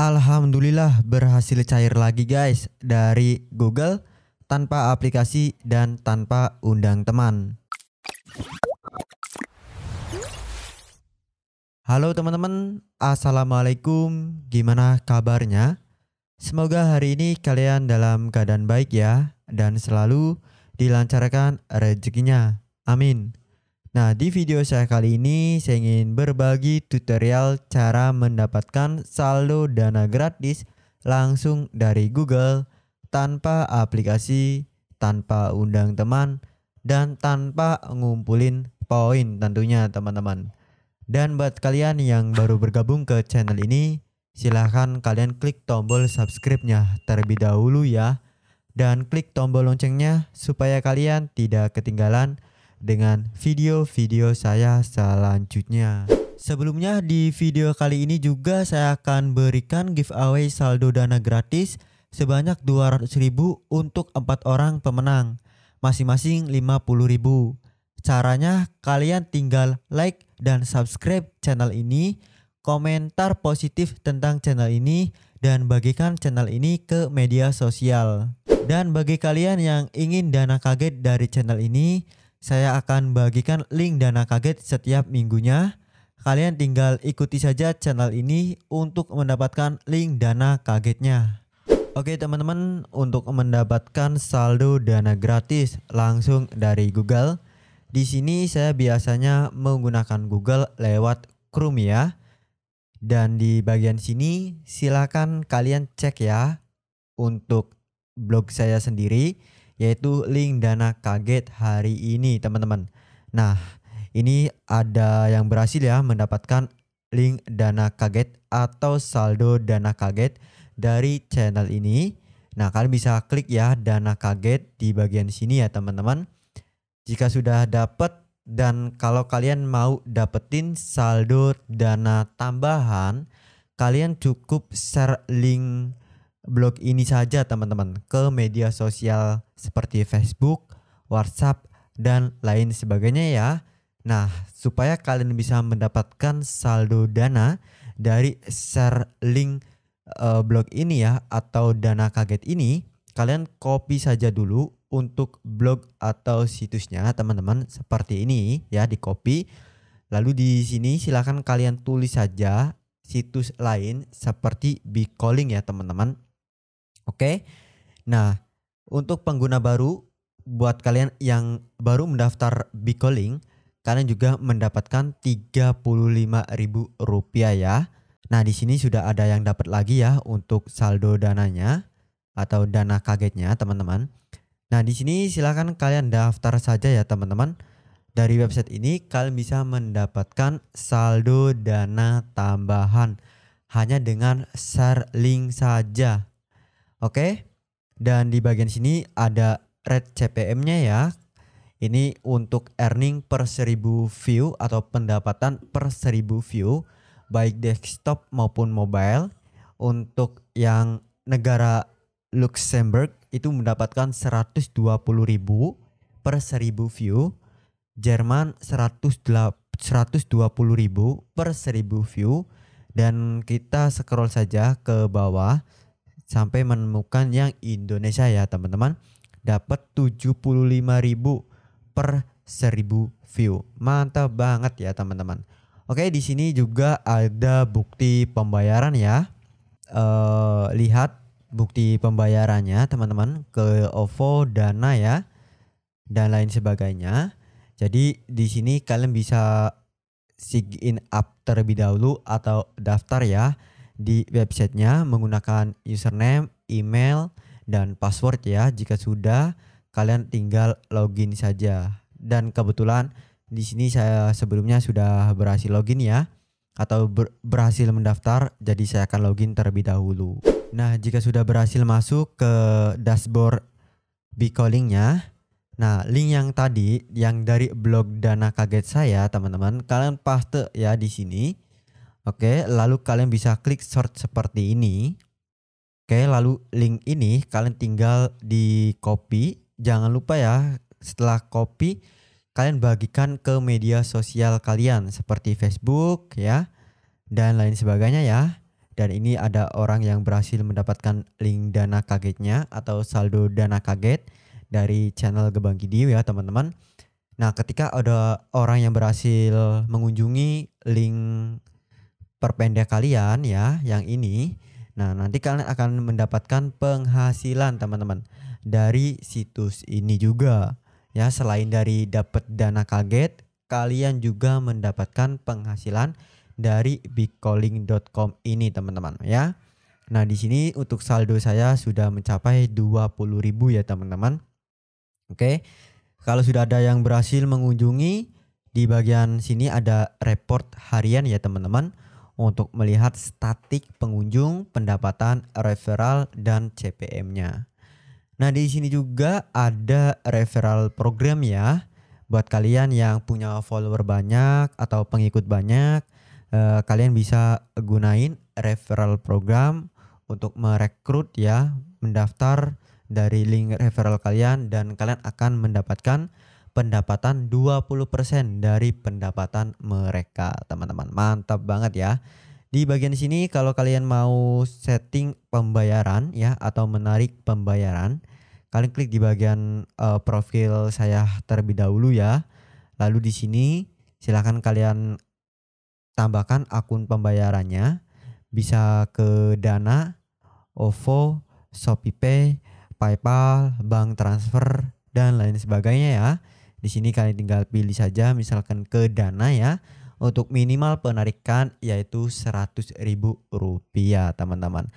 Alhamdulillah berhasil cair lagi guys dari Google tanpa aplikasi dan tanpa undang teman. Halo teman-teman, Assalamualaikum, gimana kabarnya? Semoga hari ini kalian dalam keadaan baik ya dan selalu dilancarkan rezekinya. Amin. Nah, di video saya kali ini saya ingin berbagi tutorial cara mendapatkan saldo dana gratis langsung dari Google tanpa aplikasi, tanpa undang teman, dan tanpa ngumpulin poin tentunya teman-teman. Dan buat kalian yang baru bergabung ke channel ini, silahkan kalian klik tombol subscribe-nya terlebih dahulu ya. Dan klik tombol loncengnya supaya kalian tidak ketinggalan dengan video-video saya selanjutnya. Sebelumnya di video kali ini juga saya akan berikan giveaway saldo dana gratis sebanyak 200 ribu untuk empat orang pemenang, masing-masing 50 ribu. Caranya kalian tinggal like dan subscribe channel ini, komentar positif tentang channel ini, dan bagikan channel ini ke media sosial. Dan bagi kalian yang ingin dana kaget dari channel ini, saya akan bagikan link dana kaget setiap minggunya. Kalian tinggal ikuti saja channel ini untuk mendapatkan link dana kagetnya. Oke teman-teman, untuk mendapatkan saldo dana gratis langsung dari Google, di sini saya biasanya menggunakan Google lewat Chrome ya. Dan di bagian sini silakan kalian cek ya untuk blog saya sendiri yaitu link dana kaget hari ini teman-teman. Nah ini ada yang berhasil ya mendapatkan link dana kaget atau saldo dana kaget dari channel ini. Nah kalian bisa klik ya dana kaget di bagian sini ya teman-teman. Jika sudah dapat dan kalau kalian mau dapetin saldo dana tambahan, kalian cukup share link blog ini saja teman-teman ke media sosial seperti Facebook, WhatsApp, dan lain sebagainya ya. Nah, supaya kalian bisa mendapatkan saldo dana dari share link uh, blog ini ya atau dana kaget ini, kalian copy saja dulu untuk blog atau situsnya teman-teman seperti ini ya di copy. Lalu di sini silahkan kalian tulis saja situs lain seperti Calling ya teman-teman Oke. Nah, untuk pengguna baru buat kalian yang baru mendaftar Bicalling, kalian juga mendapatkan ribu rupiah ya. Nah, di sini sudah ada yang dapat lagi ya untuk saldo dananya atau dana kagetnya, teman-teman. Nah, di sini silahkan kalian daftar saja ya, teman-teman. Dari website ini kalian bisa mendapatkan saldo dana tambahan hanya dengan share link saja. Oke. Dan di bagian sini ada rate CPM-nya ya. Ini untuk earning per 1000 view atau pendapatan per 1000 view baik desktop maupun mobile. Untuk yang negara Luxembourg itu mendapatkan 120.000 per 1000 view. Jerman 120.000 per 1000 view dan kita scroll saja ke bawah sampai menemukan yang Indonesia ya teman-teman dapat 75.000 per 1000 view. Mantap banget ya teman-teman. Oke, di sini juga ada bukti pembayaran ya. Uh, lihat bukti pembayarannya teman-teman ke OVO, Dana ya dan lain sebagainya. Jadi di sini kalian bisa sign up terlebih dahulu atau daftar ya di websitenya menggunakan username, email, dan password ya. Jika sudah, kalian tinggal login saja. Dan kebetulan di sini saya sebelumnya sudah berhasil login ya atau ber berhasil mendaftar jadi saya akan login terlebih dahulu. Nah, jika sudah berhasil masuk ke dashboard Bcalling-nya, nah link yang tadi yang dari blog Dana Kaget saya, teman-teman, kalian paste ya di sini. Oke, lalu kalian bisa klik search seperti ini. Oke, lalu link ini kalian tinggal di copy. Jangan lupa ya, setelah copy kalian bagikan ke media sosial kalian seperti Facebook ya dan lain sebagainya ya. dan ini ada orang yang berhasil mendapatkan link dana kagetnya atau saldo dana kaget dari channel Gebang Video ya teman-teman. Nah ketika ada orang yang berhasil mengunjungi link perpendek kalian ya yang ini. Nah nanti kalian akan mendapatkan penghasilan teman-teman dari situs ini juga. Ya selain dari dapat dana kaget kalian juga mendapatkan penghasilan dari bigcalling.com ini teman-teman ya. Nah, di sini untuk saldo saya sudah mencapai 20.000 ya teman-teman. Oke. Kalau sudah ada yang berhasil mengunjungi di bagian sini ada report harian ya teman-teman untuk melihat statik pengunjung, pendapatan, referral dan CPM-nya. Nah, di sini juga ada referral program ya buat kalian yang punya follower banyak atau pengikut banyak uh, kalian bisa gunain referral program untuk merekrut ya, mendaftar dari link referral kalian dan kalian akan mendapatkan pendapatan 20% dari pendapatan mereka, teman-teman. Mantap banget ya. Di bagian sini kalau kalian mau setting pembayaran ya atau menarik pembayaran, kalian klik di bagian uh, profil saya terlebih dahulu ya. Lalu di sini silahkan kalian tambahkan akun pembayarannya bisa ke Dana, OVO, ShopeePay, PayPal, bank transfer dan lain sebagainya ya. Di sini kalian tinggal pilih saja misalkan ke Dana ya untuk minimal penarikan yaitu 100.000 rupiah teman-teman.